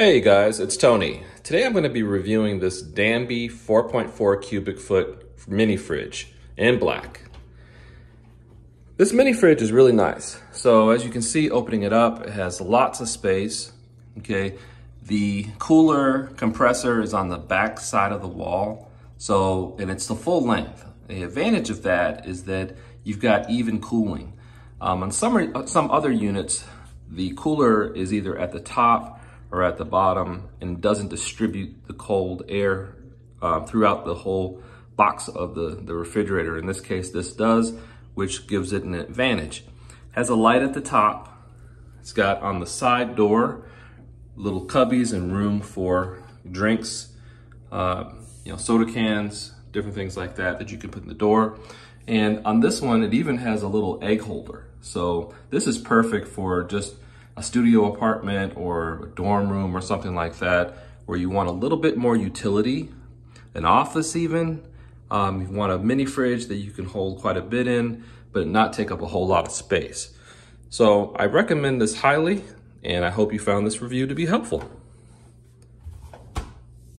Hey guys, it's Tony. Today I'm going to be reviewing this Danby 4.4 cubic foot mini fridge in black. This mini fridge is really nice. So as you can see, opening it up, it has lots of space, okay? The cooler compressor is on the back side of the wall, so, and it's the full length. The advantage of that is that you've got even cooling. Um, on some, some other units, the cooler is either at the top or at the bottom and doesn't distribute the cold air uh, throughout the whole box of the, the refrigerator. In this case, this does, which gives it an advantage. Has a light at the top. It's got on the side door little cubbies and room for drinks, uh, you know, soda cans, different things like that that you can put in the door. And on this one, it even has a little egg holder. So this is perfect for just a studio apartment or a dorm room or something like that, where you want a little bit more utility, an office even. Um, you want a mini fridge that you can hold quite a bit in, but not take up a whole lot of space. So I recommend this highly, and I hope you found this review to be helpful.